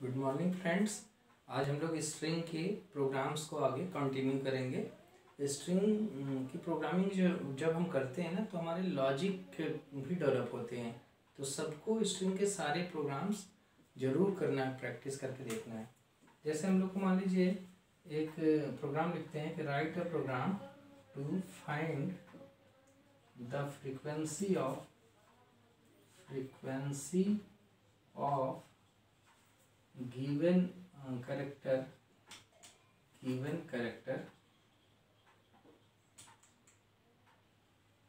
Good morning friends आज हम लोग स्ट्रिंग के प्रोग्राम्स को आगे कंटिन्यू करेंगे। स्ट्रिंग की प्रोग्रामिंग जो, जब हम करते हैं ना तो हमारे लॉजिक भी डेवलप होते हैं। तो सबको स्ट्रिंग के सारे प्रोग्राम्स ज़रूर करना है प्रैक्टिस करके देखना है। जैसे हम लोग को मान लीजिए, एक प्रोग्राम लिखते हैं कि write a program to find the frequency of frequency of given uh, character given character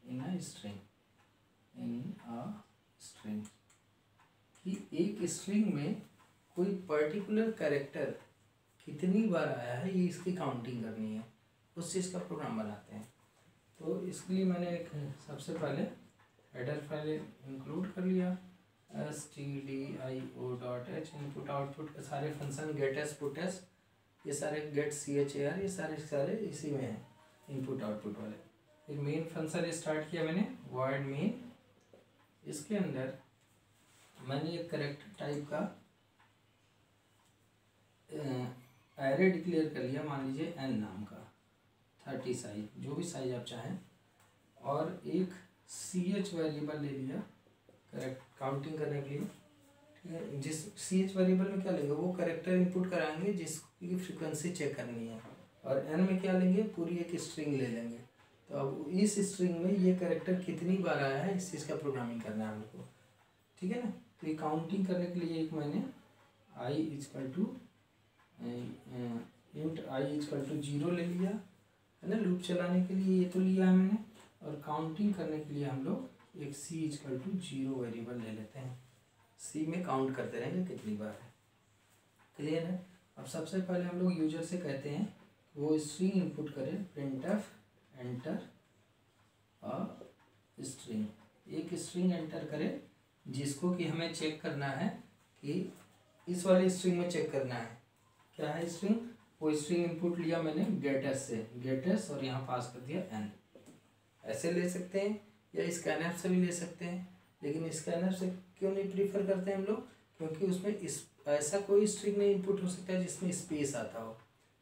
in a string in a string. कि एक स्ट्रिंग में कोई पर्टिकुलर कैरेक्टर कितनी बार आया है ये इसकी काउंटिंग करनी है उस चीज़ का प्रोग्राम बनाते हैं। तो इसके लिए मैंने एक सबसे पहले हेडर फ़ाइल इंक्लूड कर लिया। S T D I dot H input output के सारे function get S put S ये सारे get C H A R ये सारे सारे इसी में हैं इनपुट आउटपुट वाले। फिर मेन फ़ंक्शन स्टार्ट किया मैंने वर्ड मेन इसके अंदर मैंने एक करेक्टर टाइप का एरे डिक्लेयर कर लिया, मान लीजिए एन नाम का थर्टी साइज़ जो भी साइज़ आप चाहें। और एक सी एच वेरिएबल ले लिया करेक्ट काउंटिंग करने के लिए। जिस सी एच वेरिएबल में क्या लेंगे, वो करेक्टर इनपुट कराएँगे, जिसकी फ्रिक्वेंसी चेक करनी है। और एन में क्या लेंगे, पूरी एक स्ट्रिंग ले लेंगे। तो अब इस स्ट्रिंग में ये करेक्टर कितनी बार आया है, इस चीज़ का प्रोग्रामिंग करना है हमको। ठीक है ना? तो ये काउंटिंग करने के लिए एक मैंने I equal to int I equal to zero ले लिया। है ना? लूप चलाने के लिए ये तो लिया है मैंने। और काउंटिंग करने के लिए हम लोग एक C equal to zero variable ले लेते हैं। सी में काउंट करते रहेंगे कितनी बार है। क्लियर है? अब सबसे पहले हम लोग यूज़र से कहते हैं वो स्ट्रिंग इनपुट करें प्रिंट एफ़ एंटर और स्ट्रिंग एक स्ट्रिंग एंटर करें, जिसको कि हमें चेक करना है कि इस वाले स्ट्रिंग में चेक करना है। क्या है स्ट्रिंग वो स्ट्रिंग इनपुट लिया मैंने गेटस से। गेटस और यहाँ पास कर दिया एन ऐसे ले सकते हैं या स्कैनर से भी ले सकते हैं, लेकिन स्कैनर से क्यों नहीं प्रीफर करते हैं हम लोग? क्योंकि उसमें इस, ऐसा कोई स्ट्रिंग नहीं इनपुट हो सकता जिसमें स्पेस आता हो।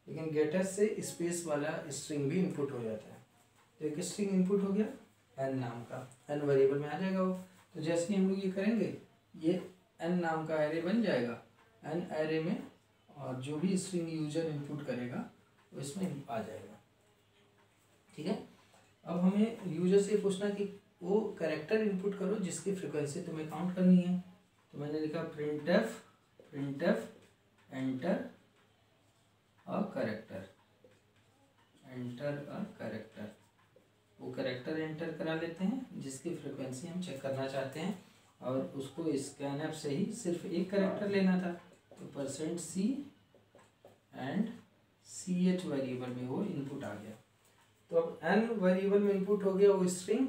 लेकिन गेटर से स्पेस वाला स्ट्रिंग भी इनपुट हो जाता है। तो एक स्ट्रिंग इनपुट हो गया एन नाम का। एन वेरिएबल में आ जाएगा वो। तो जैसे ही हम लोग ये करेंगे, ये एन नाम का एरे बन जाएगा। एन एरे में और जो भी स्ट्रिंग यूज़र इनपुट करेगा, वो इसमें आ जाएगा। ठीक है? अब हमें यूज़र से पूछना कि वो करेक्टर इनपुट करो जिसकी फ्रिक्वेंसी तुम्हें काउंट करनी है। तो मैंने लिखा print F print F enter a character enter a character वो करेक्टर एंटर करा लेते हैं, जिसकी फ्रिक्वेंसी हम चेक करना चाहते हैं। और उसको स्कैन ऐप से ही सिर्फ़ एक करेक्टर लेना था। तो percent C and C H variable में वो इनपुट आ गया। तो अब एन वेरिएबल में इनपुट हो गया वो स्ट्रिंग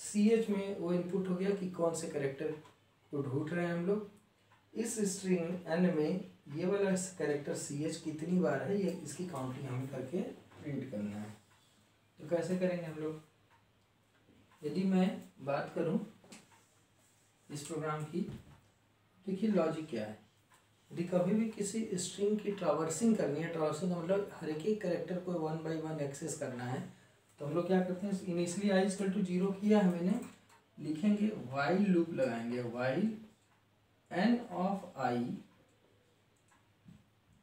सी एच में वो इनपुट हो गया कि कौन से करेक्टर को ढूंढ रहे हैं हम लोग। इस स्ट्रिंग एन में ये वाला करेक्टर सी एच कितनी बार है, ये इसकी काउंटिंग हमें करके प्रिंट करना है। तो कैसे करेंगे हम लोग? यदि मैं बात करूँ इस प्रोग्राम की, देखिए लॉजिक क्या है। यदि कभी भी किसी स्ट्रिंग की ट्रावर्सिंग करनी है ट्रावर्सिंग का मतलब हर एक करेक्टर को वन बाई वन एक्सेस करना है तो हम लोग क्या करते हैं initially I equal to zero किया है मैंने, लिखेंगे वाइल लूप लगाएँगे while N of I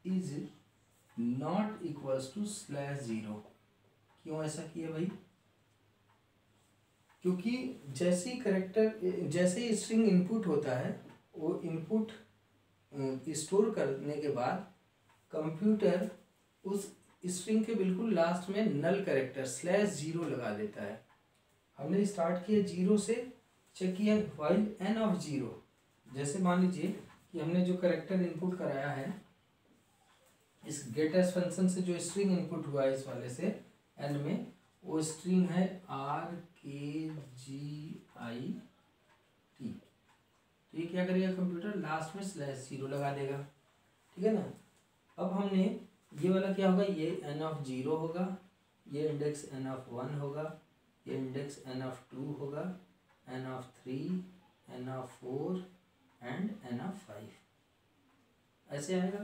is not equals to slash zero क्यों ऐसा किया भाई? क्योंकि जैसे करेक्टर जैसे ही स्ट्रिंग इनपुट होता है, वो इनपुट स्टोर करने के बाद कंप्यूटर उस स्ट्रिंग के बिल्कुल लास्ट में नल करेक्टर स्लैश ज़ीरो लगा देता है। हमने स्टार्ट किया ज़ीरो से चेक किया वाइल एन ऑफ़ ज़ीरो जैसे मान लीजिए कि हमने जो करेक्टर इनपुट कराया है, इस गेटेस्ट फ़ंक्शन से जो स्ट्रिंग इनपुट हुआ है इस वाले से एन में, वो स्ट्रिंग है आर के जी आई टी तो ये क्या करेगा कंप्यूटर लास्ट में स्लैश ज़ीरो लगा देगा। ठीक है ना? अब हमने ये वाला क्या होगा? ये एन ऑफ़ ज़ीरो होगा, ये इंडेक्स एन ऑफ़ वन होगा, ये इंडेक्स एन ऑफ़ टू होगा N of three N of four and N of five ऐसे आएगा।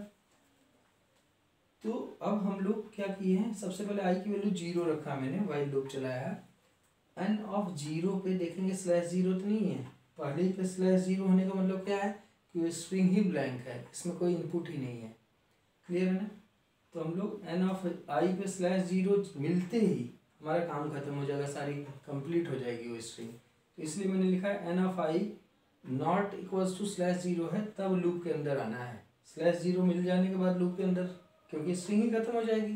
तो अब हम लोग क्या किए हैं? सबसे पहले आई की वैल्यू ज़ीरो रखा मैंने वाइल लूप चलाया। है एन ऑफ़ ज़ीरो पे देखेंगे स्लैश ज़ीरो तो नहीं है। पहले पे स्लैश ज़ीरो होने का मतलब क्या है? कि स्ट्रिंग ही ब्लैंक है, इसमें कोई इनपुट ही नहीं है। क्लियर है ना? तो हम लोग एन ऑफ़ आई पे स्लैश ज़ीरो मिलते ही हमारा काम खत्म हो जाएगा, सारी कंप्लीट हो जाएगी वो स्ट्रिंग तो इसलिए मैंने लिखा है N of I not equals to slash zero है, तब लूप के अंदर आना है। स्लैश ज़ीरो मिल जाने के बाद लूप के अंदर, क्योंकि स्ट्रिंग ही खत्म हो जाएगी।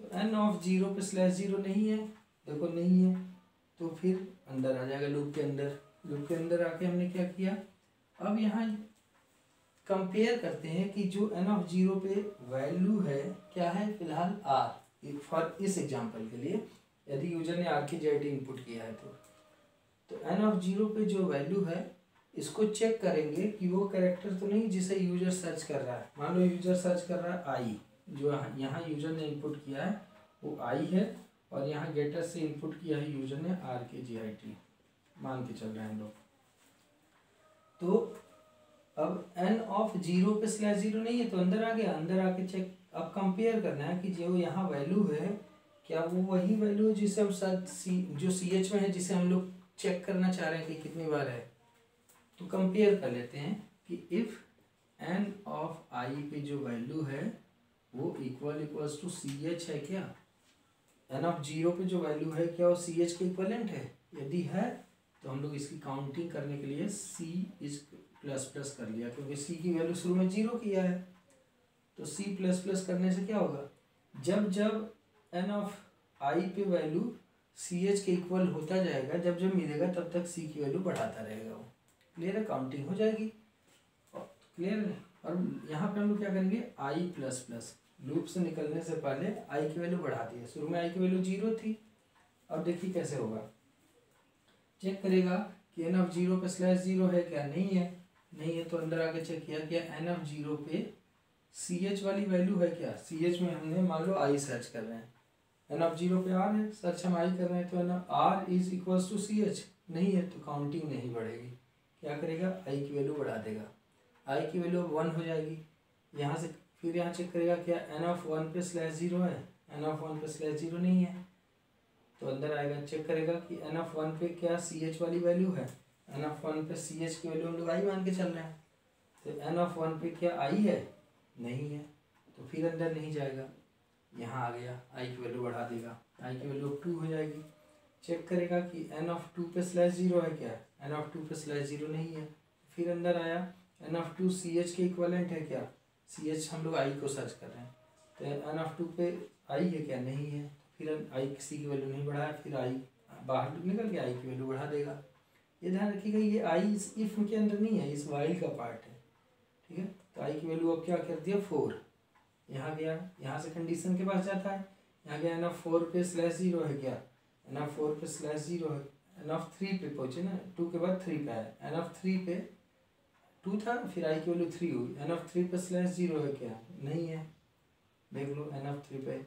तो एन ऑफ़ ज़ीरो पे स्लैश ज़ीरो नहीं है, देखो नहीं है तो फिर अंदर आ जाएगा लूप के अंदर। लूप के अंदर आके हमने क्या किया? अब यहाँ कंपेयर करते हैं कि जो एन ऑफ़ ज़ीरो पे वैल्यू है, क्या है? फ़िलहाल आर फॉर इस एग्जांपल के लिए, यदि यूज़र ने आर की जेड इनपुट किया है तो। तो एन ऑफ़ ज़ीरो पे जो वैल्यू है, इसको चेक करेंगे कि वो कैरेक्टर तो नहीं जिसे यूज़र सर्च कर रहा है। मान लो यूज़र सर्च कर रहा है आई जो यहाँ यूज़र ने इनपुट किया है, वो आई है, और यहाँ गेटर से इनपुट किया है यूज़र ने आर के जी आई टी मान के चल रहे हैं हम लोग। तो अब एन ऑफ़ ज़ीरो पे स्लैश ज़ीरो नहीं है तो अंदर आ गया, अंदर आके चेक अब कंपेयर करना है कि जो यहाँ वैल्यू है, क्या वो वही वैल्यू है जिसे हम सी जो सी एच में है, जिसे हम लोग चेक करना चाह रहे हैं कि कितनी बार है? तो कंपेयर कर लेते हैं कि इफ़ एन ऑफ़ आई पे जो वैल्यू है, वो equal equals to C H है क्या? एन ऑफ़ ज़ीरो पे जो वैल्यू है, क्या वो सी एच के इक्वलेंट है? यदि है तो हम लोग इसकी काउंटिंग करने के लिए सी इज़ प्लस प्लस कर लिया, क्योंकि सी की वैल्यू शुरू में ज़ीरो किया है। तो सी प्लस प्लस करने से क्या होगा? जब जब एन ऑफ़ आई पे वैल्यू सी एच के इक्वल होता जाएगा, जब जब मिलेगा, तब तक सी की वैल्यू बढ़ाता रहेगा वो। क्लियर है? काउंटिंग हो जाएगी। क्लियर है? और यहाँ पे हम लोग क्या करेंगे? आई प्लस प्लस लूप से निकलने से पहले आई की वैल्यू बढ़ा दी है। शुरू में आई की वैल्यू ज़ीरो थी। अब देखिए कैसे होगा। चेक करेगा कि एन ऑफ़ ज़ीरो पे स्लैश ज़ीरो है क्या? नहीं है। नहीं है तो अंदर आके चेक किया क्या एन एफ़ ज़ीरो पे सी एच वाली वैल्यू है क्या? सी एच में हमने मान लो आई सर्च कर रहे हैं। एन ऑफ़ ज़ीरो पे आर है सर्च हम आई कर रहे हैं तो N F R is equals to C H नहीं है तो काउंटिंग नहीं बढ़ेगी। क्या करेगा? आई की वैल्यू बढ़ा देगा। आई की वैल्यू वन हो जाएगी। यहाँ से फिर यहाँ चेक करेगा क्या एन ऑफ़ वन पे स्लैश ज़ीरो है। एन ऑफ़ वन पे स्लैश ज़ीरो नहीं है। तो अंदर आएगा चेक करेगा कि एन ऑफ़ वन पे क्या सी एच वाली वैल्यू है। एन ऑफ़ वन पे सी एच की वैल्यू हम लोग आई मान के चल रहे हैं। तो एन ऑफ़ वन पे क्या आई है? नहीं है। तो फिर अंदर नहीं जाएगा। यहाँ आ गया। आई की वैल्यू बढ़ा देगा। आई की वैल्यू टू हो जाएगी। चेक करेगा कि एन ऑफ़ टू पे स्लैश ज़ीरो है क्या? एन ऑफ़ टू पे स्लैश ज़ीरो नहीं है। फिर अंदर आया। N of two C H के इक्वलेंट है क्या? सी एच हम लोग आई को सर्च कर रहे हैं। तो एन ऑफ़ टू पे आई है क्या? नहीं है। फिर आई सी की वैल्यू नहीं बढ़ाया फिर आई बाहर निकल के आई की वैल्यू बढ़ा देगा। ये ध्यान रखिएगा, ये आई इस इफ़ के अंदर नहीं है, इस वाइल का पार्ट है। ठीक है? तो आई की वैल्यू अब क्या कर दिया? फोर यहाँ गया, यहाँ से कंडीशन के पास जाता है। यहाँ गया एन ऑफ़ फोर पे स्लैश ज़ीरो है क्या? एन ऑफ़ फोर पे स्लैश ज़ीरो है। एन ऑफ़ थ्री पे पहुँचे ना टू के बाद थ्री पे आया। एन ऑफ़ थ्री पे टू था, फिर आई की वैल्यू थ्री हुई। एन ऑफ़ थ्री पे स्लैश ज़ीरो है क्या? नहीं है। देख लो एन ऑफ़ थ्री पे।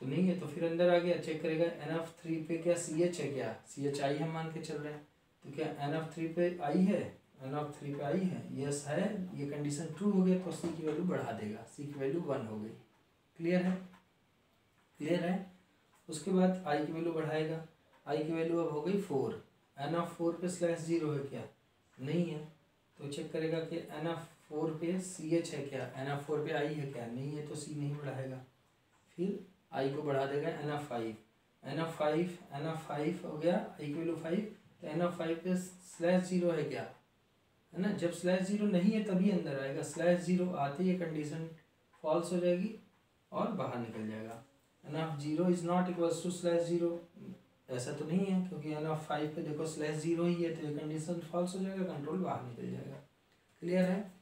तो नहीं है तो फिर अंदर आ गया चेक करेगा एन ऑफ़ थ्री पे क्या सी एच है क्या? सी एच आई हम मान के चल रहे हैं। तो क्या एन ऑफ़ थ्री पे आई है एन ऑफ़ थ्री पे आई है यस है, ये कंडीशन ट्रू हो गया तो सी की वैल्यू बढ़ा देगा सी की वैल्यू वन हो गई। क्लियर है? क्लियर है? उसके बाद आई की वैल्यू बढ़ाएगा आई की वैल्यू अब हो गई फोर एन ऑफ़ फोर पे स्लैश ज़ीरो है क्या? नहीं है तो चेक करेगा कि एन ऑफ़ फोर पे सी एच है क्या? एन ऑफ़ फोर पे आई है क्या? नहीं है तो सी नहीं बढ़ाएगा। फिर आई को बढ़ा देगा N of five N of five N of five हो गया आई की value five N of five पे स्लैश ज़ीरो है क्या? है ना? जब स्लैश ज़ीरो नहीं है, तभी अंदर आएगा। स्लैश ज़ीरो आते ही कंडीशन फॉल्स हो जाएगी और बाहर निकल जाएगा। N of zero is not equals to slash zero ऐसा तो नहीं है, क्योंकि एन ऑफ़ फाइव पे देखो स्लैश ज़ीरो ही है तो ये कंडीशन फॉल्स हो जाएगा कंट्रोल बाहर निकल जाएगा। क्लियर है?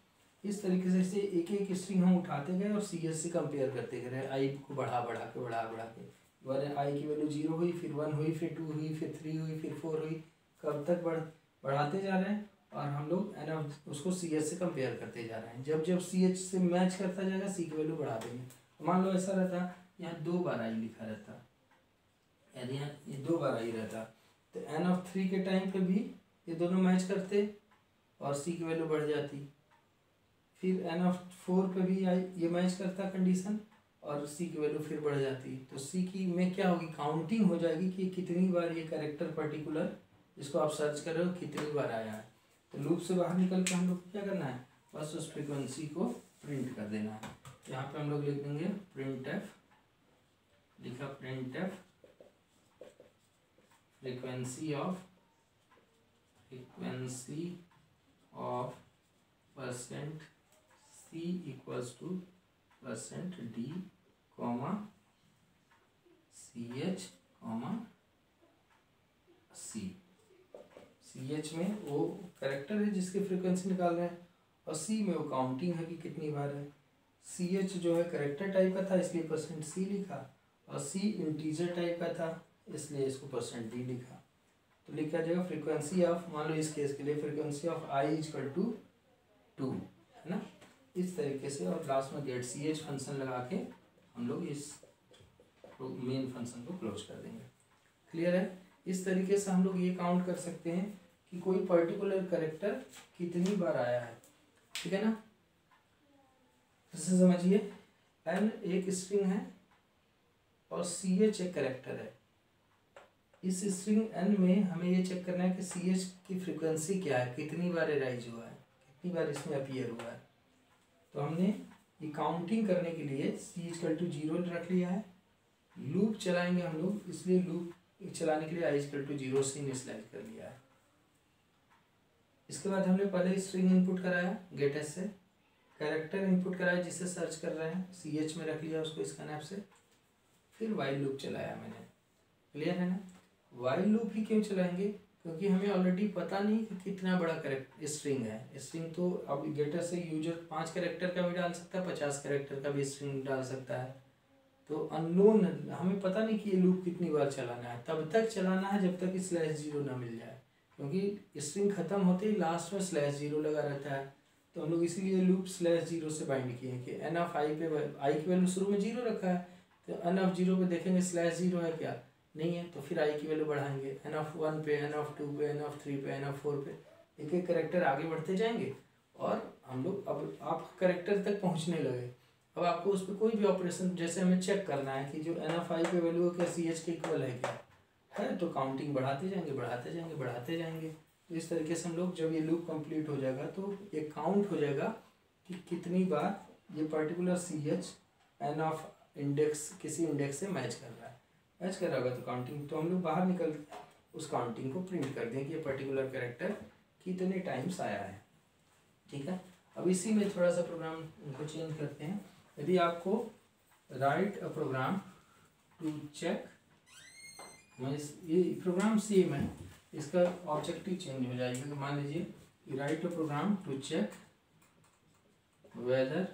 इस तरीके से इसे एक एक स्ट्रिंग हम उठाते गए और सी एस से कंपेयर करते गए आई को बढ़ा बढ़ा के, बढ़ा बढ़ा के। वन आई की वैल्यू ज़ीरो हुई, फिर वन हुई, फिर टू हुई, फिर थ्री हुई, फिर फोर हुई। कब तक बढ़, बढ़ाते जा रहे हैं और हम लोग एन उसको सी एच से कंपेयर करते जा रहे हैं। जब जब सी एच से मैच करता जाएगा सी की वैल्यू बढ़ा देंगे। मान लो ऐसा रहता, यहाँ दो बार आई लिखा रहता। यदि यहाँ, ये दो बार आई रहता। तो एन ऑफ़ थ्री के टाइम पे भी ये दोनों मैच करते और सी की वैल्यू बढ़ जाती। फिर एन ऑफ़ फोर पे भी आई ये मैच करता कंडीशन और सी की वैल्यू फिर बढ़ जाती। तो सी की में क्या होगी? काउंटिंग हो जाएगी कि कितनी बार ये करेक्टर पर्टिकुलर जिसको आप सर्च कर रहे हो कितनी बार आया है। तो लूप से बाहर निकल के हम लोग क्या करना है? बस उस फ्रिक्वेंसी को प्रिंट कर देना है। यहाँ पे हम लोग लिख देंगे प्रिंट एफ़ लिखा print F frequency of frequency of percent C equals to percent D comma C H comma C C H में वो करेक्टर है जिसकी फ्रीक्वेंसी निकाल रहे हैं और सी में वो काउंटिंग है कि कितनी बार है। सी एच जो है करेक्टर टाइप का था, इसलिए परसेंट सी लिखा और सी इंटीजर टाइप का था, इसलिए इसको परसेंट डी लिखा। तो लिखा जाएगा फ्रीक्वेंसी ऑफ़ मान लो इस केस के लिए frequency of I equal to two है ना? इस तरीके से और लास्ट में गेट सी एच फ़ंक्शन लगा के हम लोग इस मेन फ़ंक्शन को क्लोज कर देंगे। क्लियर है? इस तरीके से हम लोग ये काउंट कर सकते हैं कि कोई पर्टिकुलर करेक्टर कितनी बार आया है। ठीक है ना? जैसे समझिए। एन एक स्ट्रिंग है और सी एच एक करेक्टर है। इस स्ट्रिंग एन में हमें ये चेक करना है कि सी एच की फ्रिक्वेंसी क्या है, कितनी बार राइज हुआ है, कितनी बार इसमें अपियर हुआ है। तो हमने ये काउंटिंग करने के लिए C H equal to zero रख लिया है। लूप चलाएँगे हम लोग, इसलिए लूप चलाने के लिए आई कल टू ज़ीरो से इनिशलाइज कर लिया है। इसके बाद हमने पहले स्ट्रिंग इनपुट कराया गेट एस से। कैरेक्टर इनपुट कराया, जिसे सर्च कर रहे हैं सी एच में रख लिया उसको इसका नैप से। फिर वाइल लूप चलाया मैंने। क्लियर है ना? वाइल लूप ही क्यों चलाएँगे? क्योंकि हमें ऑलरेडी पता नहीं कि कितना बड़ा करेक्ट स्ट्रिंग है। स्ट्रिंग तो अब गेटर से यूज़र पाँच करेक्टर का भी डाल सकता है, पचास करेक्टर का भी स्ट्रिंग डाल सकता है। तो अननोन हमें पता नहीं कि ये लूप कितनी बार चलाना है। तब तक चलाना है जब तक स्लैश ज़ीरो ना मिल जाए। क्योंकि स्ट्रिंग खत्म होते ही लास्ट में स्लैश ज़ीरो लगा रहता है। तो हम लोग इसीलिए लूप स्लैश ज़ीरो से बाइंड किए हैं कि एन ऑफ़ आई पे आई की वैल्यू शुरू में ज़ीरो रखा है। तो एन ऑफ़ ज़ीरो पे देखेंगे स्लैश ज़ीरो है क्या? नहीं है तो फिर आई की वैल्यू बढ़ाएँगे। एन ऑफ़ वन पे एन ऑफ़ टू पे एन ऑफ़ थ्री पे एन ऑफ़ फोर पे। एक एक करेक्टर आगे बढ़ते जाएँगे। और हम लोग अब आप करेक्टर तक पहुँचने लगे। अब आपको उस पर कोई भी ऑपरेशन जैसे हमें चेक करना है कि जो एन एफ़ आई पे वैल्यू है क्या सी एच के इक्वल है क्या? है तो काउंटिंग बढ़ाते जाएँगे बढ़ाते जाएँगे बढ़ाते जाएँगे। तो इस तरीके से हम लोग, जब ये लूप कंप्लीट हो जाएगा तो ये काउंट हो जाएगा कि कितनी बार ये particular C H N of index किसी इंडेक्स से मैच कर रहा है। मैच कर रहा होगा तो काउंटिंग तो हम लोग बाहर निकल, उस काउंटिंग को प्रिंट कर दें कि ये पर्टिकुलर करेक्टर कितने टाइम्स आया है। ठीक है? अब इसी में थोड़ा सा प्रोग्राम को चेंज करते हैं। यदि आपको write a program to check ये प्रोग्राम सेम है, इसका ऑब्जेक्टिव चेंज हो जाएगा। मान लीजिए write a program to check whether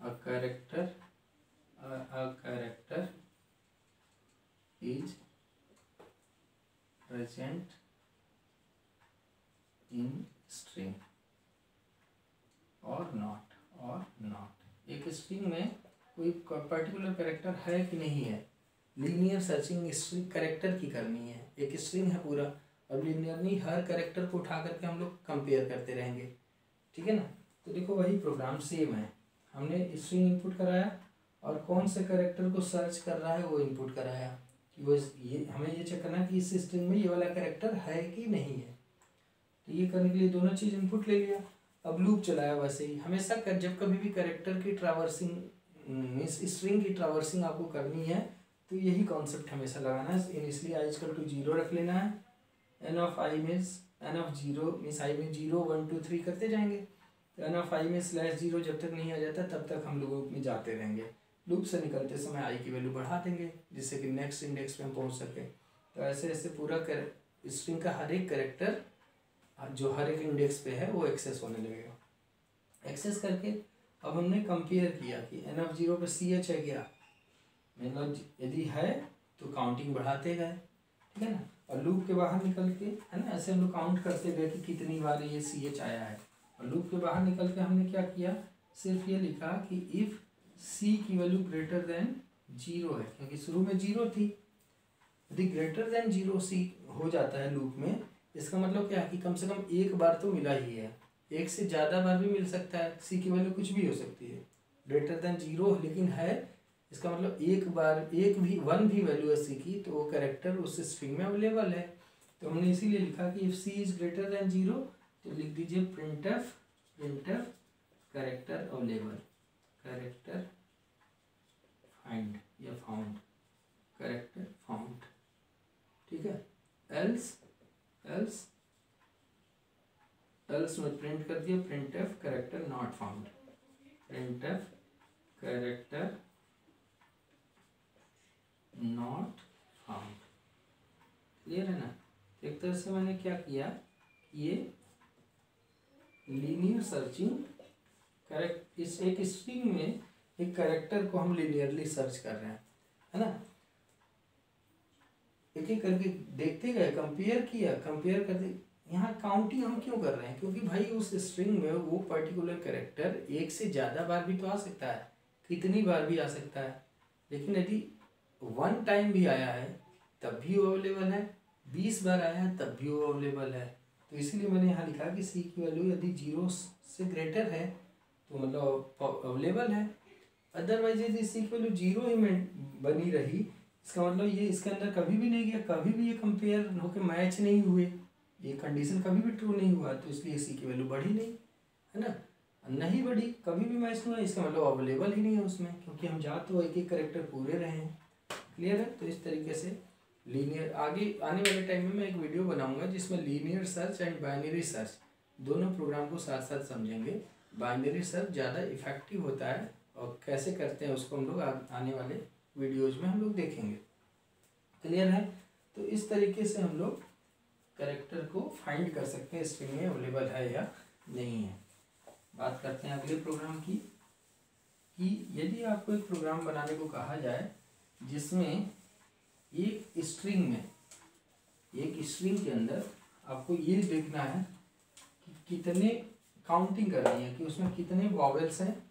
a character a character is present in string और नॉट और स्ट्रिंग में कोई पर्टिकुलर करेक्टर है कि नहीं है? लीनियर सर्चिंग स्ट्रिंग करेक्टर की करनी है। एक स्ट्रिंग है पूरा। अब लीनियर नहीं हर करेक्टर को उठा करके हम लोग कंपेयर करते रहेंगे। ठीक है ना? तो देखो वही प्रोग्राम सेम है। हमने स्ट्रिंग इनपुट कराया और कौन से करेक्टर को सर्च कर रहा है वो इनपुट कराया। कि वो ये हमें ये चेक करना कि इस स्ट्रिंग में ये वाला करेक्टर है कि नहीं है। तो ये करने के लिए दोनों चीज़ इनपुट ले लिया। अब लूप चलाया वैसे ही। हमेशा कर, जब कभी भी करेक्टर की ट्रावर्सिंग इस स्ट्रिंग की ट्रावर्सिंग आपको करनी है तो यही कॉन्सेप्ट हमेशा लगाना है। इसलिए आई इसकल टू ज़ीरो रख लेना है। N of I means N of zero means I में ज़ीरो वन टू थ्री करते जाएँगे। तो एन ऑफ़ आई में स्लैश ज़ीरो जब तक नहीं आ जाता, तब तक हम लोगों में जाते रहेंगे। लूप से निकलते समय आई की वैल्यू बढ़ा देंगे, जिससे कि नेक्स्ट इंडेक्स पे हम पहुँच सकें। तो ऐसे ऐसे पूरा कर स्ट्रिंग का हर एक करेक्टर जो हर एक इंडेक्स पे है, वो एक्सेस होने लगेगा। एक्सेस करके अब हमने कंपेयर किया कि एन एफ़ ज़ीरो पे सी एच है क्या? मतलब यदि है तो काउंटिंग बढ़ाते गए, ठीक है ना? और लूप के बाहर निकल के, है ना, ऐसे हम लोग काउंट करते गए कि कितनी बार ये सी एच आया है। और लूप के बाहर निकल के हमने क्या किया? सिर्फ़ ये लिखा कि इफ़ सी की वैल्यू ग्रेटर देन ज़ीरो है, क्योंकि शुरू में ज़ीरो थी। यदि ग्रेटर देन ज़ीरो सी हो जाता है लूप में इसका मतलब क्या है कि कम से कम एक बार तो मिला ही है। एक से ज़्यादा बार भी मिल सकता है। सी की वैल्यू कुछ भी हो सकती है। ग्रेटर देन ज़ीरो लेकिन है। इसका मतलब एक बार, एक भी वन भी वैल्यू है सी की तो वो करेक्टर उस स्ट्रिंग में अवेलेबल है। तो हमने इसीलिए लिखा कि if C is greater than zero तो लिख दीजिए print F print F character available character find या फाउंड करेक्टर फाउंड ठीक है? एल्स एल्स एल्स में प्रिंट कर दिया print F character not found print F character not found clear है ना? एक तरह से मैंने क्या किया? ये लीनियर सर्चिंग करेक्ट इस एक स्ट्रिंग में एक करेक्टर को हम लीनियरली सर्च कर रहे हैं, है ना? एक एक करके देखते गए कंपेयर किया कंपेयर करते, यहाँ काउंटिंग हम क्यों कर रहे हैं? क्योंकि भाई उस स्ट्रिंग में वो पर्टिकुलर करेक्टर एक से ज़्यादा बार भी तो आ सकता है, कितनी बार भी आ सकता है। लेकिन यदि वन टाइम भी आया है, तब भी वो अवेलेबल है, बीस बार आया है, तब भी वो अवेलेबल है। तो इसीलिए मैंने यहाँ लिखा कि सी की वैल्यू यदि ज़ीरो से ग्रेटर है तो मतलब अवेलेबल है। अदरवाइज़ यदि सी की वैल्यू ज़ीरो ही बनी रही इसका मतलब ये, इसके अंदर कभी भी नहीं गया, कभी भी ये कंपेयर होकर मैच नहीं हुए, ये कंडीशन कभी भी ट्रू नहीं हुआ तो इसलिए सी की वैल्यू बढ़ी नहीं, है ना? नहीं बढ़ी, कभी भी मैच नहीं हुआ, इसका मतलब अवेलेबल ही नहीं है उसमें, क्योंकि हम जा तो एक एक करेक्टर पूरे रहे हैं। क्लियर है? तो इस तरीके से लीनियर आगे, आने वाले टाइम में मैं एक वीडियो बनाऊँगा जिसमें linear search and binary search दोनों प्रोग्राम को साथ साथ समझेंगे। बाइनरी सर्च ज़्यादा इफ़ेक्टिव होता है और कैसे करते हैं उसको हम लोग आने वाले वीडियोज़ में हम लोग देखेंगे। क्लियर है? तो इस तरीके से हम लोग करेक्टर को फाइंड कर सकते हैं स्ट्रिंग में अवेलेबल है या नहीं है। बात करते हैं अगले प्रोग्राम की, कि यदि आपको एक प्रोग्राम बनाने को कहा जाए, जिसमें एक स्ट्रिंग में, एक स्ट्रिंग के अंदर आपको ये देखना है कि कितने काउंटिंग करनी है, कि उसमें कितने वॉवेल्स हैं,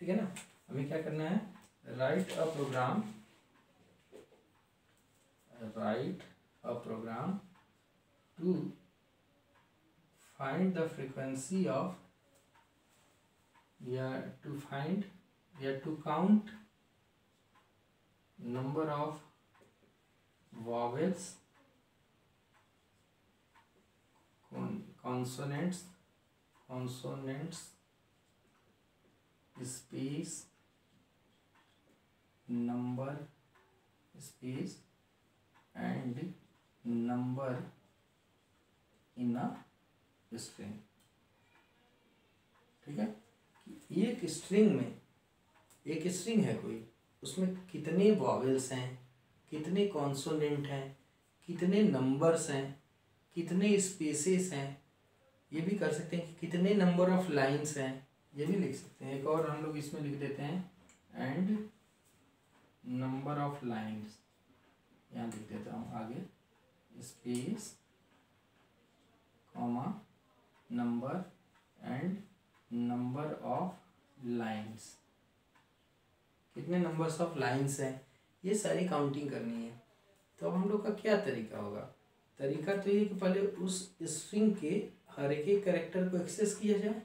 ठीक है ना? हमें क्या करना है? write a program. Write a program to find the frequency of Yeah, to find yeah, to count number of vowels con consonants consonants space number space and number in a string ठीक है? एक string में, एक string है कोई, उसमें कितने vowels हैं, कितने कॉन्सोनेंट हैं, कितने नंबर्स हैं, कितने स्पेसेस हैं, ये भी कर सकते हैं कि कितने नंबर ऑफ़ लाइंस हैं, ये भी लिख सकते हैं। एक और हम लोग इसमें लिख देते हैं। एंड नंबर ऑफ़ लाइंस यहाँ लिख देता हूँ आगे। Space comma number and number of lines कितने नंबर्स ऑफ़ लाइंस हैं? ये सारी काउंटिंग करनी है। तो अब हम लोग का क्या तरीका होगा? तरीका तो ये कि पहले उस स्ट्रिंग के हर एक एक करेक्टर को एक्सेस किया जाए।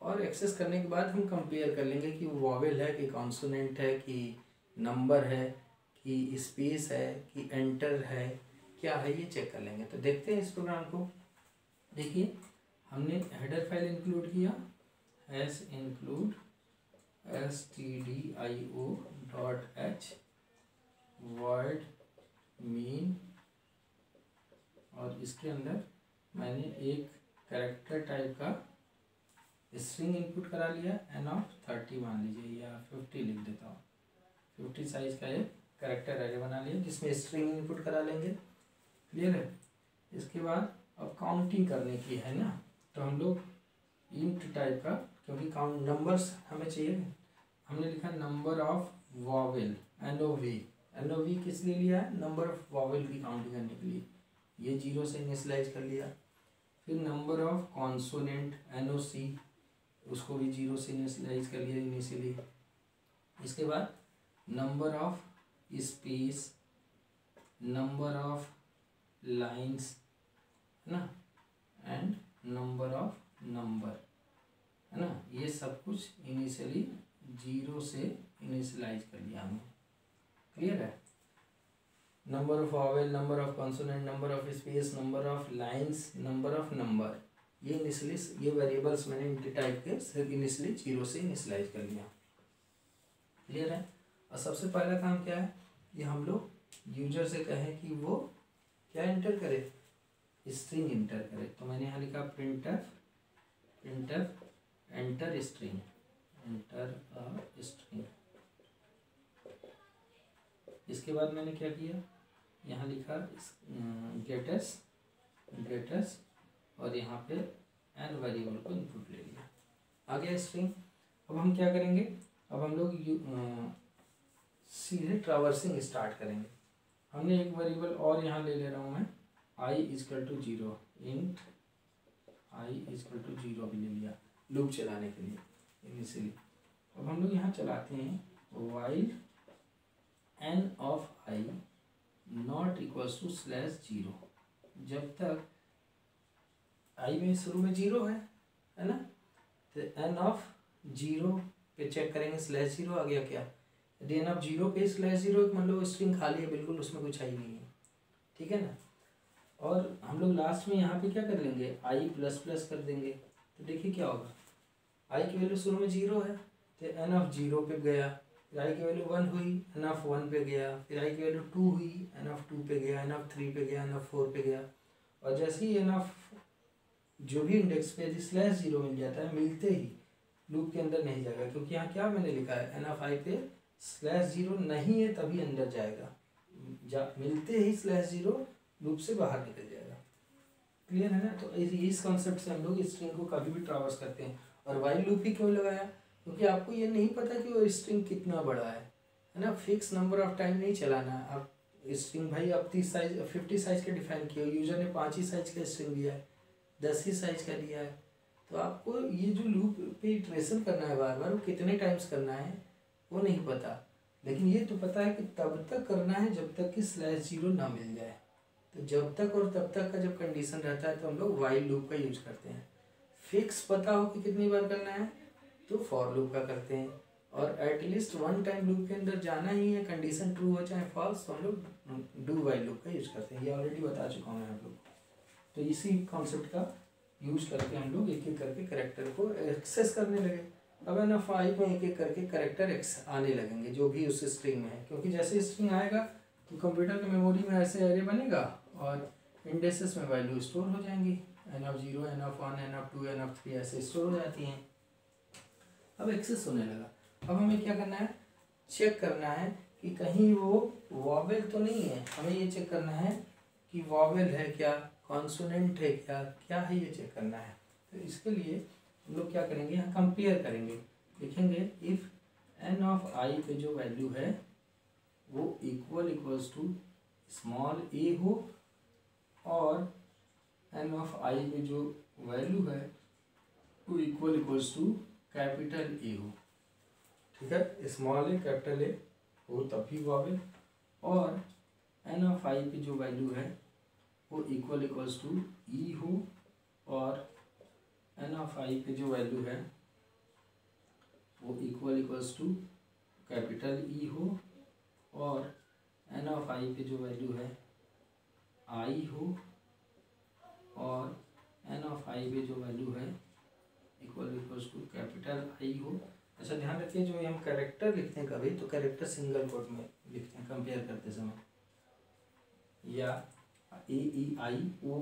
और एक्सेस करने के बाद हम कंपेयर कर लेंगे कि वो वॉवेल है कि कॉन्सोनेंट है कि नंबर है, कि स्पेस है, कि एंटर है, क्या है, ये चेक कर लेंगे। तो देखते हैं इस प्रोग्राम को। देखिए, हमने हेडर फ़ाइल इंक्लूड किया। Hash include S T D I O dot H void main और इसके अंदर मैंने एक करेक्टर टाइप का स्ट्रिंग इनपुट करा लिया एन ऑफ़ थर्टी मान लीजिए, या फिफ्टी लिख देता हूँ। फिफ्टी साइज़ का एक करेक्टर एरे बना लिया जिसमें स्ट्रिंग इनपुट करा लेंगे। क्लियर है? इसके बाद अब काउंटिंग करने की है ना? तो हम लोग इंट टाइप का, क्योंकि काउंट नंबर्स हमें चाहिए हमने लिखा number of vowel N O V N O V किस लिए लिया? है नंबर ऑफ़ वॉवेल की काउंटिंग करने के लिए। ये ज़ीरो से इनिशलाइज कर लिया। फिर number of consonant N O C उसको भी ज़ीरो से इनिशलाइज कर लिया इनिशियली। इसके बाद number of space number of lines है ना? एंड नंबर ऑफ़ नंबर है ना? ये सब कुछ इनिशियली ज़ीरो से इनिशियलाइज कर लिया हमने। क्लियर है? Number of vowel number of consonant number of space number of lines number of number ये इनिशियली ये वेरिएबल्स मैंने इनके टाइप के सिर्फ़ इनिशियली ज़ीरो से इनिशियलाइज कर लिया क्लियर है? और सबसे पहला काम क्या है? कि हम लोग यूज़र से कहें कि वो क्या इंटर करे? स्ट्रिंग इंटर करे। तो मैंने यहाँ लिखा printer printer enter string enter a string इसके बाद मैंने क्या किया? यहाँ लिखा गेटस गेटस और यहाँ पे एन वेरिएबल को इनपुट ले लिया। आ गया स्ट्रिंग अब हम क्या करेंगे? अब हम लोग सीधे ट्रावर्सिंग स्टार्ट करेंगे। हमने एक वेरिएबल और यहाँ ले ले रहा हूँ मैं। I equal to zero int I equal to zero भी ले लिया लूप चलाने के लिए इनिशियली अब हम लोग यहाँ चलाते हैं while N of I not equals to slash zero जब तक आई में शुरू में ज़ीरो है है ना? तो एन ऑफ़ ज़ीरो पे चेक करेंगे स्लैश ज़ीरो आ गया क्या? एन ऑफ़ ज़ीरो पे स्लैश ज़ीरो मान लो स्ट्रिंग खाली है, बिल्कुल उसमें कुछ आई नहीं है। ठीक है ना? और हम लोग लास्ट में यहाँ पे क्या कर लेंगे? आई प्लस प्लस कर देंगे। तो देखिए क्या होगा। आई की वैल्यू शुरू में ज़ीरो है तो एन ऑफ़ ज़ीरो पे गया। फिर आई की वैल्यू वन हुई एन ऑफ़ वन पे गया। फिर आई की वैल्यू टू हुई एन ऑफ़ टू पे गया एन ऑफ़ थ्री पे गया एन ऑफ़ फोर पे गया। और जैसे ही एन ऑफ़ जो भी इंडेक्स पे यदि स्लैश ज़ीरो मिल जाता है, मिलते ही लूप के अंदर नहीं जाएगा। क्योंकि यहाँ क्या मैंने लिखा है? एन ऑफ़ आई पे स्लैश ज़ीरो नहीं है तभी अंदर जाएगा। जा, मिलते ही स्लैश ज़ीरो लूप से बाहर निकल जाएगा। क्लियर है ना? तो इस कॉन्सेप्ट से हम लोग स्ट्रिंग को कभी भी ट्रावर्स करते हैं। और वाइल लूप ही क्यों लगाया? क्योंकि आपको ये नहीं पता कि वो स्ट्रिंग कितना बड़ा है। है ना? फिक्स नंबर ऑफ़ टाइम नहीं चलाना। आप स्ट्रिंग भाई, आप तीस साइज़ फिफ्टी साइज़ का डिफाइन किया यूज़र ने पाँच ही साइज़ का स्ट्रिंग दिया है। दस ही साइज़ का दिया है। तो आपको ये जो लूप पे इट्रेशन करना है बार बार, वो कितने टाइम्स करना है? वो नहीं पता। लेकिन ये तो पता है कि तब तक करना है जब तक कि स्लैश ज़ीरो ना मिल जाए। तो जब तक और तब तक का जब कंडीशन रहता है तो हम लोग वाइल लूप का यूज़ करते हैं। फिक्स पता हो कि कितनी बार करना है तो फॉर लूप का करते हैं। और एटलीस्ट वन टाइम लूप के अंदर जाना ही है कंडीशन ट्रू हो चाहे फॉल्स तो हम लोग डू वाइल लूप का यूज़ करते हैं। ये ऑलरेडी बता चुका हूँ मैं आप लोग तो इसी कॉन्सेप्ट का यूज़ करके हम लोग एक एक करके करेक्टर को एक्सेस करने लगे। अब है ना फाइव में एक एक करके करेक्टर एक्स आने लगेंगे, जो भी उस स्ट्रिंग में है। क्योंकि जैसे स्ट्रिंग आएगा तो कंप्यूटर की मेमोरी में ऐसे एरे बनेगा और इंडेसेस में वैल्यू स्टोर हो जाएँगी। N of zero n of one n of two n of three ऐसे स्टोर हो जाती हैं। अब एक्सेस होने लगा। अब हमें क्या करना है? चेक करना है कि कहीं वो वॉवेल तो नहीं है। हमें ये चेक करना है कि वॉवेल है क्या? कॉन्सोनेंट है क्या? क्या है ये चेक करना है? तो इसके लिए हम लोग क्या करेंगे, यहाँ कंपेयर करेंगे। देखेंगे इफ़ एन ऑफ़ आई पे जो वैल्यू है, वो equal equals to small a हो, और एन ऑफ़ आई में जो वैल्यू है, वो equal equals to capital A हो। ठीक है? स्मॉल ए कैपिटल ए हो तभी वावेल और एन ऑफ़ आई की जो वैल्यू है, वो इक्वल इक्वल्स टू ई हो, और एन ऑफ़ आई की जो वैल्यू है, वो equal equals to capital E हो और एन ऑफ़ आई की जो वैल्यू है आई हो और एन ऑफ़ आई पे जो वैल्यू है equal equals to capital I हो। अच्छा ध्यान रखिए, जो हम करेक्टर लिखते हैं कभी तो करेक्टर सिंगल कोट में लिखते हैं कंपेयर करते समय। या ए ई आई ओ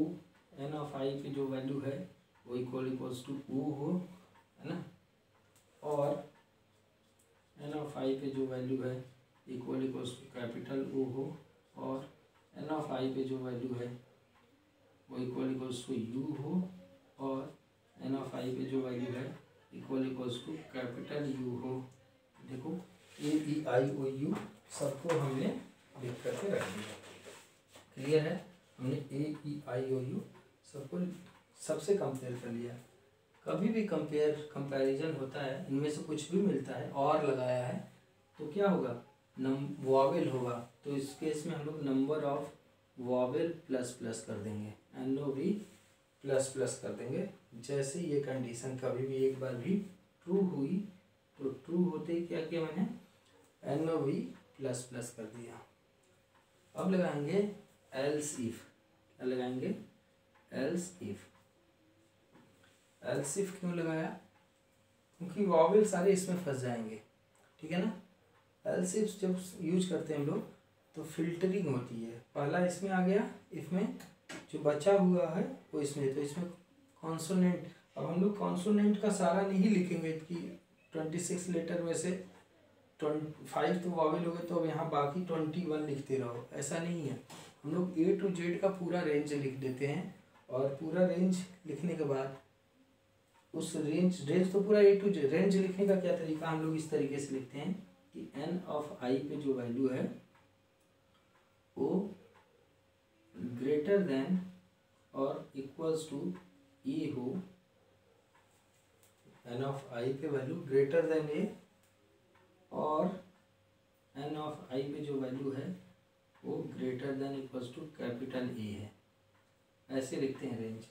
एन ऑफ़ आई पे जो वैल्यू है वो इक्वल इक्वल्स टू ओ हो, है ना? और एन ऑफ़ आई पे जो वैल्यू है equal equals to capital O हो, और एन ऑफ़ आई पे जो वैल्यू है, वो इक्वल इक्वल्स टू यू हो, और एन ऑफ़ आई पे जो वैल्यू है equal equals to capital U हो। देखो ए ई आई ओ यू सबको हमने लिख करके रख दिया। क्लियर है? हमने ए ई आई ओ यू सबको सबसे कंपेयर कर लिया। कभी भी कंपेयर कंपैरिजन होता है, इनमें से कुछ भी मिलता है, और लगाया है तो क्या होगा? नम वॉवेल होगा। तो इस केस में हम लोग number of vowel plus plus कर देंगे। N o v plus plus कर देंगे। जैसे ये कंडीशन कभी भी एक बार भी ट्रू हुई तो ट्रू होते ही क्या किया मैंने? N o v plus plus कर दिया। अब लगाएँगे एल्स इफ़ क्या लगाएँगे? एल्स इफ़ एल्स इफ़ क्यों लगाया? क्योंकि वॉवल सारे इसमें फंस जाएँगे। ठीक है ना? एल्स इफ़ जब यूज़ करते हैं हम लोग तो फिल्टरिंग होती है। पहला इसमें आ गया, इसमें जो बचा हुआ है, वो इसमें। तो इसमें कॉन्सोनेंट अब हम लोग कॉन्सोनेंट का सारा नहीं लिखेंगे कि ट्वेंटी सिक्स लेटर में से ट्वेंटी फाइव तो वॉवल हो गए तो अब यहाँ बाकी ट्वेंटी वन लिखते रहो। ऐसा नहीं है। हम लोग ए टू जेड का पूरा रेंज लिख देते हैं, और पूरा रेंज लिखने के बाद उस रेंज रेंज तो पूरा ए टू जेड रेंज लिखने का क्या तरीका हम लोग इस तरीके से लिखते हैं कि एन ऑफ़ आई पे जो वैल्यू है, वो ग्रेटर देन और इक्वल्स टू ए हो एन ऑफ़ आई पे वैल्यू ग्रेटर देन ए और एन ऑफ़ आई पे जो वैल्यू है, वो greater than equals to capital A है। ऐसे लिखते हैं रेंज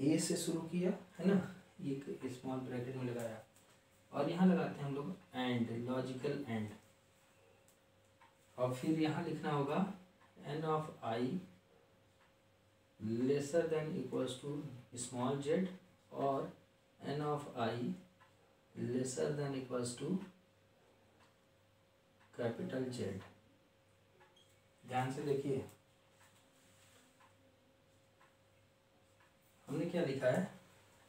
ए से शुरू किया, है ना? ये स्मॉल ब्रैकेट में लगाया। और यहाँ लगाते हैं हम लोग एंड लॉजिकल एंड और फिर यहाँ लिखना होगा n of i lesser than equals to small z और n of i lesser than equals to capital Z ध्यान से देखिए। हमने क्या लिखा है?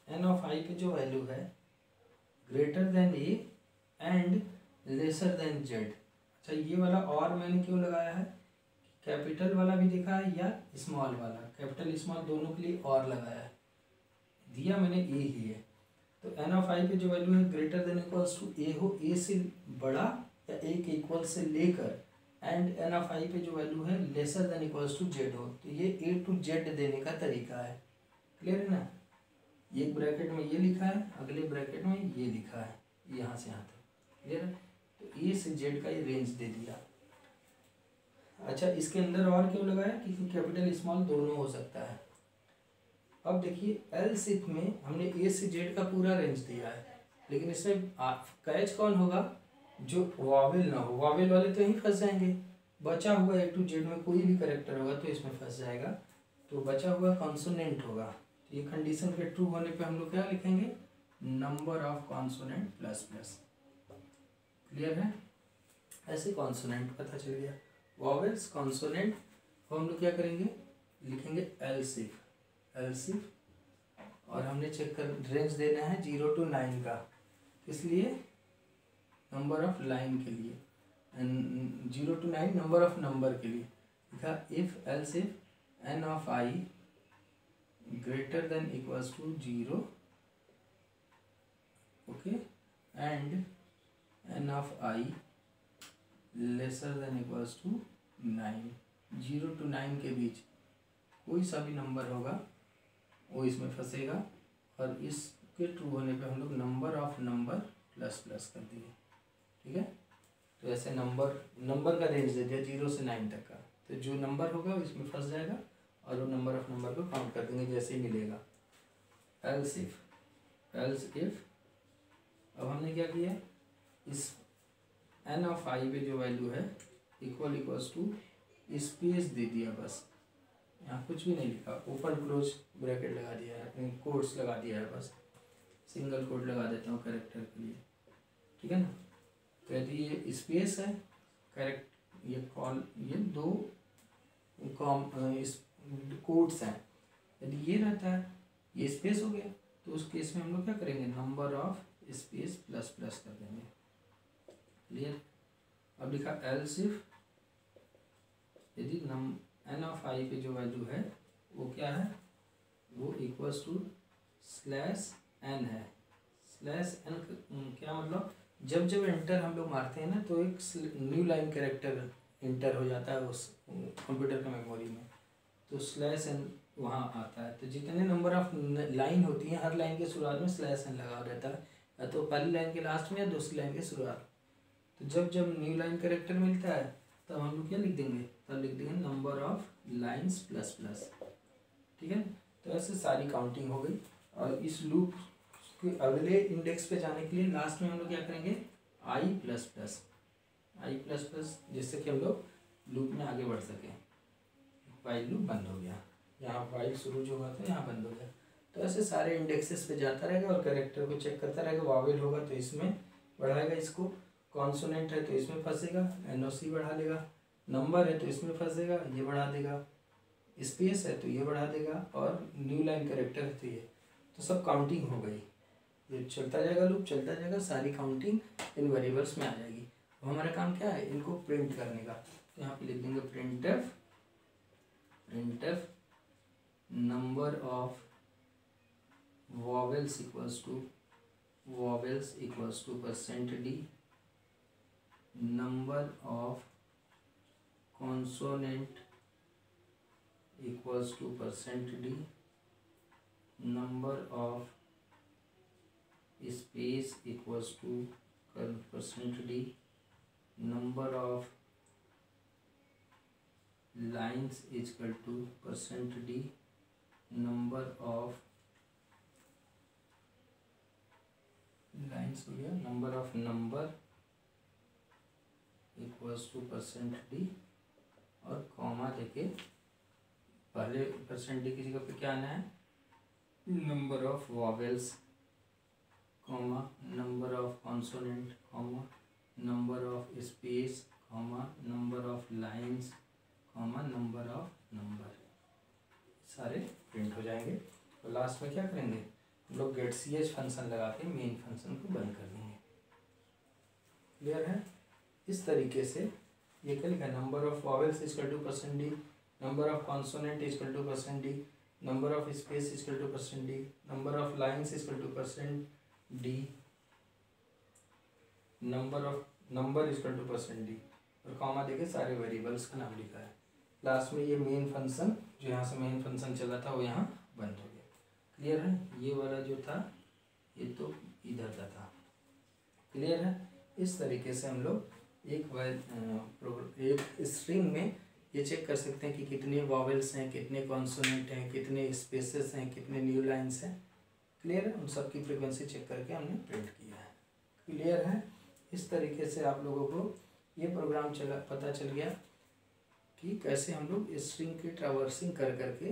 एन ऑफ़ आई की जो वैल्यू है greater than a and lesser than z अच्छा ये वाला और मैंने क्यों लगाया है? कैपिटल वाला भी देखा है या स्मॉल वाला? कैपिटल स्मॉल दोनों के लिए और लगाया है। दिया मैंने ए ही है। तो एन ऑफ़ आई पे जो वैल्यू है greater than equals to a हो ए से बड़ा या ए के इक्वल से लेकर एंड एन ऑफ़ आई पे जो वैल्यू है lesser than equals to z हो। तो ये ए टू जेड देने का तरीका है। क्लियर है ना? एक ब्रैकेट में ये लिखा है, अगले ब्रैकेट में ये लिखा है यहाँ से यहाँ तक। क्लियर है? तो ए से जेड का ये रेंज दे दिया। अच्छा इसके अंदर और क्यों लगाया? क्योंकि कैपिटल स्मॉल दोनों हो सकता है। अब देखिए एल सिप में हमने ए से जेड का पूरा रेंज दिया है। लेकिन इसमें कैच कौन होगा? जो वावेल ना हो। वावेल वाले तो यहीं फंस जाएँगे। बचा हुआ ए टू जेड में कोई भी करेक्टर होगा तो इसमें फंस जाएगा। तो बचा हुआ कॉन्सोनेंट होगा। ये कंडीशन के ट्रू होने पे हम लोग क्या लिखेंगे? Number of consonant plus plus clear है? ऐसे कॉन्सोनेंट पता चल गया। वॉवेल्स कॉन्सोनेंट को हम लोग क्या करेंगे? लिखेंगे एल सिफ एल सिफ और हमने चेक कर रेंज देना है ज़ीरो टू नाइन का। इसलिए नंबर ऑफ़ लाइन के लिए। Zero to nine number of number के लिए। लिखा if else if n of i greater than equals to zero okay and n of i lesser than equals to nine zero to nine के बीच कोई सा भी नंबर होगा, वो इसमें फंसेगा और इसके ट्रू होने पे हम लोग number of number plus plus कर दिए। ठीक है? तो ऐसे नंबर नंबर का रेंज दे दिया ज़ीरो से नाइन तक का। तो जो नंबर होगा इसमें फंस जाएगा। और वो नंबर ऑफ़ नंबर को काउंट कर देंगे, जैसे ही मिलेगा। एल्स इफ़ एल्स इफ़ अब हमने क्या किया? इस एन ऑफ़ आई पे जो वैल्यू है इक्वल इक्वल्स टू स्पेस दे दिया बस। यहाँ कुछ भी नहीं लिखा। ओपन क्लोज ब्रैकेट लगा दिया है कोड्स लगा दिया है बस। सिंगल कोड लगा देता हूँ करेक्टर के लिए। ठीक है ना? तो यदि ये स्पेस है करेक्ट ये कॉल ये दो कॉम इस कोड्स हैं। यदि ये रहता है, ये स्पेस हो गया। तो उस केस में हम लोग क्या करेंगे? Number of space plus plus कर देंगे। क्लियर अब लिखा एल सिर्फ़ यदि नम एन ऑफ़ आई पे जो वैल्यू है, वो क्या है? वो इक्वल्स टू स्लैश एन है। स्लैश एन क्या मतलब? जब जब एंटर हम लोग मारते हैं ना तो एक न्यू लाइन कैरेक्टर इंटर हो जाता है उस कंप्यूटर के मेमोरी में। तो स्लैश एन वहाँ आता है। तो जितने नंबर ऑफ़ लाइन होती हैं, हर लाइन के शुरुआत में स्लैश एन लगा रहता है। या तो पहली लाइन के लास्ट में या दूसरी लाइन के शुरुआत तो जब जब न्यू लाइन करेक्टर मिलता है, तब हम लोग क्या लिख देंगे? तब लिख देंगे number of lines plus plus ठीक है? तो ऐसे सारी काउंटिंग हो गई। और इस लूप के अगले इंडेक्स पे जाने के लिए लास्ट में हम लोग क्या करेंगे? I plus plus i plus plus जिससे कि हम लोग लूप में आगे बढ़ सकें। वाइल लूप बंद हो गया। यहाँ वाइल शुरू जो हुआ था, यहाँ बंद हो गया। तो ऐसे सारे इंडेक्सेस पे जाता रहेगा और करेक्टर को चेक करता रहेगा वावेल होगा तो इसमें बढ़ाएगा इसको। कॉन्सोनेंट है तो इसमें फंसेगा एनओसी बढ़ा लेगा नंबर है तो इसमें फंसेगा, ये बढ़ा देगा। स्पेस है तो ये बढ़ा देगा और न्यू लाइन करेक्टर है तो ये। तो सब काउंटिंग हो गई। ये चलता जाएगा लूप चलता जाएगा, सारी काउंटिंग इन वेरिएबल्स में आ जाएगी। अब हमारा काम क्या है? इनको प्रिंट करने का। तो यहाँ पे लिख देंगे printf printf number of vowels equals to vowels equals to percent d. Number of consonant equals to percent d. Number of space equals to percent d. Number of lines is equal to percent d, number of lines हो गया number of number equals to percent d और comma देके पहले percent D की जगह पे क्या आना है? Number of vowels comma number of consonant comma number of space comma number of lines comma number of number सारे प्रिंट हो जाएँगे। तो लास्ट में क्या करेंगे? हम लोग गेट सी एच फ़ंक्शन लगा के मेन फ़ंक्शन को बंद कर देंगे। क्लियर है? इस तरीके से ये क्या लिखा number of vowels equal to percent d number of consonant equal to percent d number of space equal to percent d number of lines equal to percent d number of number equal to percent d और comma देके सारे variables का नाम लिखा है। Last में ये main function जो यहाँ से मेन फ़ंक्शन चला था, वो यहाँ बंद हो गया। क्लियर है? ये वाला जो था, ये तो इधर का था। क्लियर है? इस तरीके से हम लोग एक एक स्ट्रिंग में ये चेक कर सकते हैं कि कितने वॉवेल्स हैं, कितने कॉन्सोनेंट हैं, कितने स्पेसेस हैं, कितने न्यू लाइन्स हैं। क्लियर है? उन सब की फ्रिक्वेंसी चेक करके हमने प्रिंट किया है। क्लियर है? इस तरीके से आप लोगों को ये प्रोग्राम चला, पता चल गया। कि कैसे हम लोग स्ट्रिंग की ट्रावर्सिंग कर करके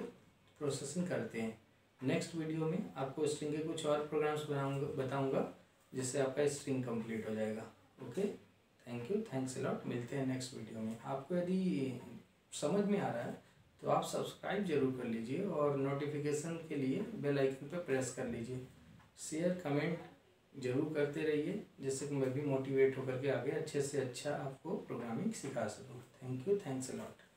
प्रोसेसिंग करते हैं। नेक्स्ट वीडियो में आपको स्ट्रिंग के कुछ और प्रोग्राम्स बनाऊँगा, बताऊँगा, जिससे आपका स्ट्रिंग कंप्लीट हो जाएगा। Okay thank you thanks a lot मिलते हैं नेक्स्ट वीडियो में। आपको यदि समझ में आ रहा है तो आप सब्सक्राइब ज़रूर कर लीजिए और नोटिफिकेशन के लिए बेल आइकन पर प्रेस कर लीजिए। शेयर कमेंट ज़रूर करते रहिए, जिससे कि मैं भी मोटिवेट होकर के आगे अच्छे से अच्छा आपको प्रोग्रामिंग सिखा सकूँ। Thank you thanks allot